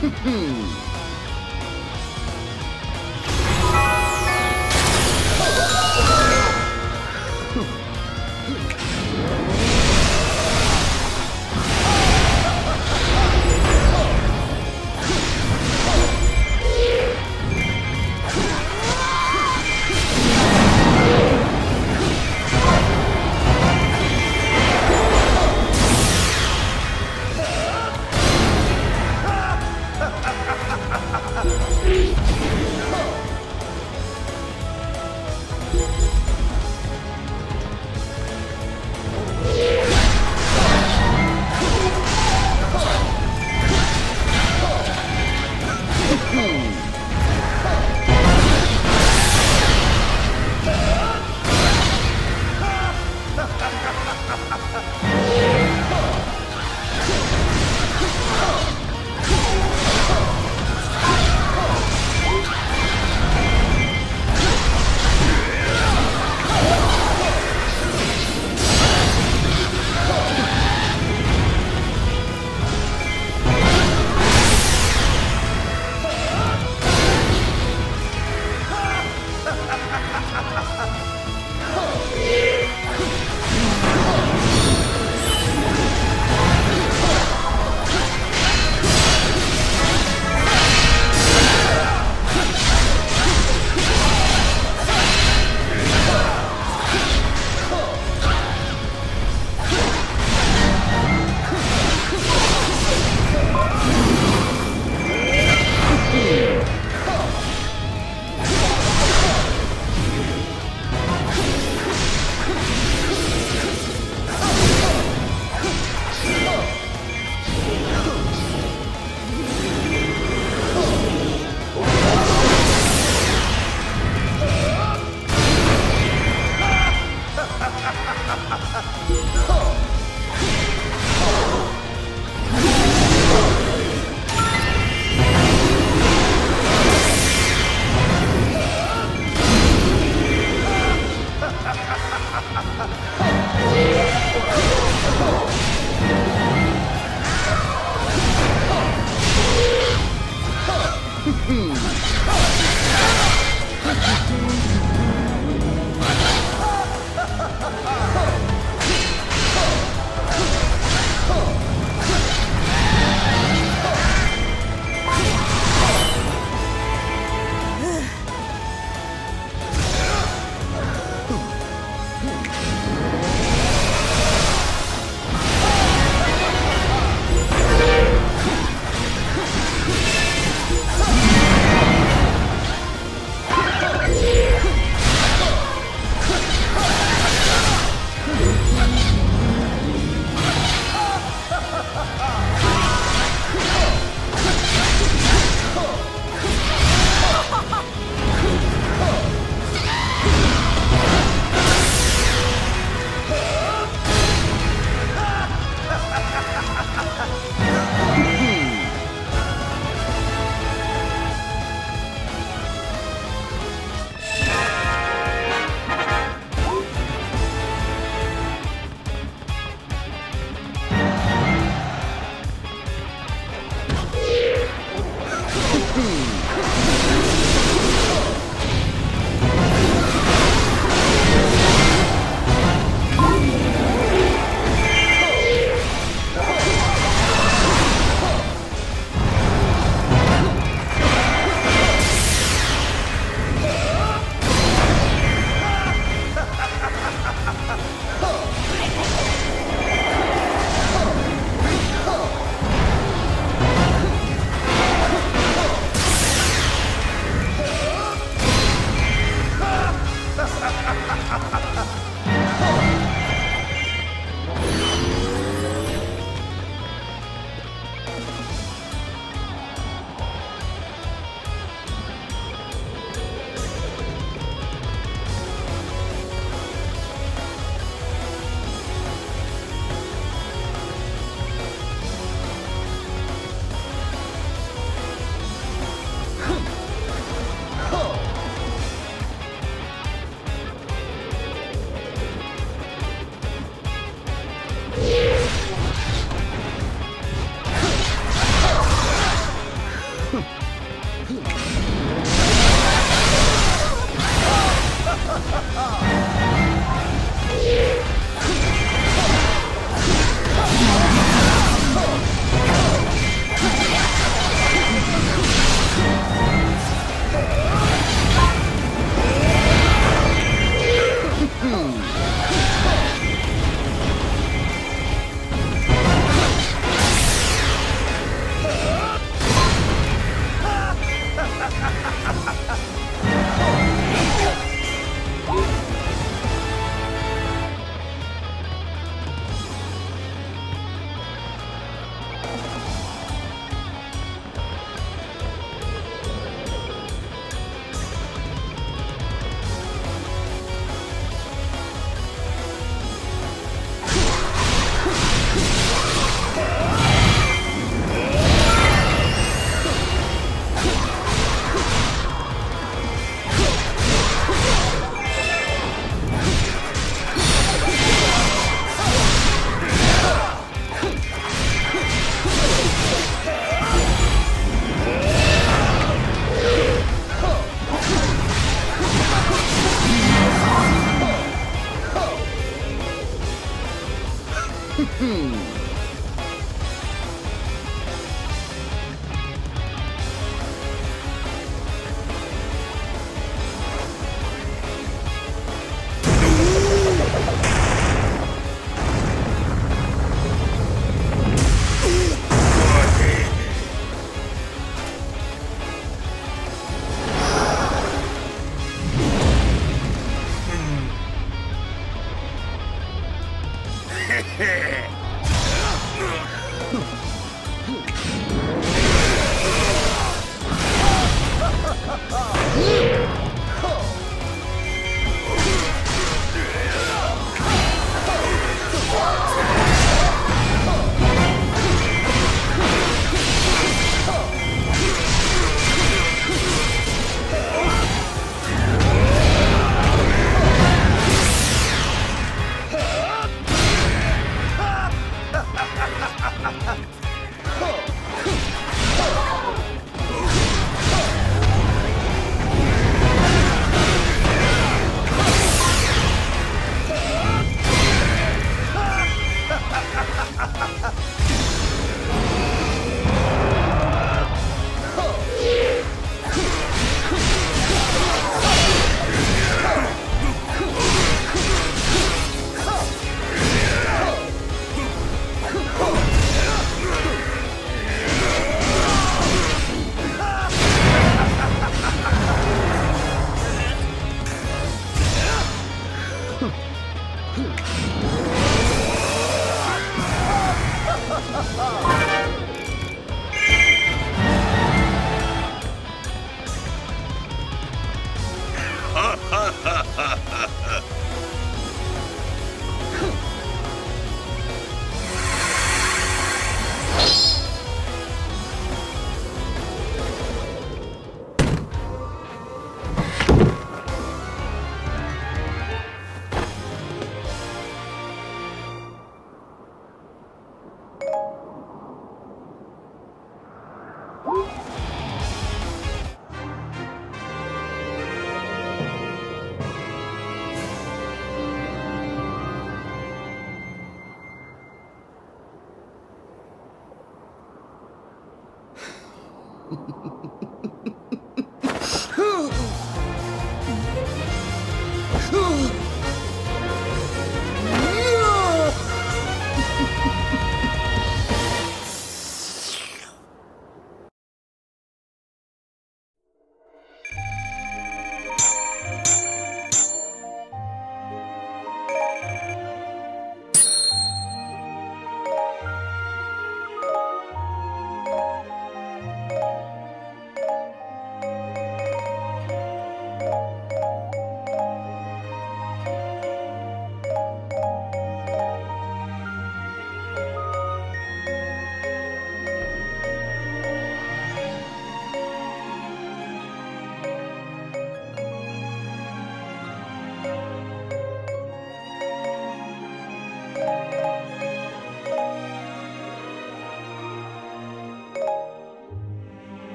Hmm.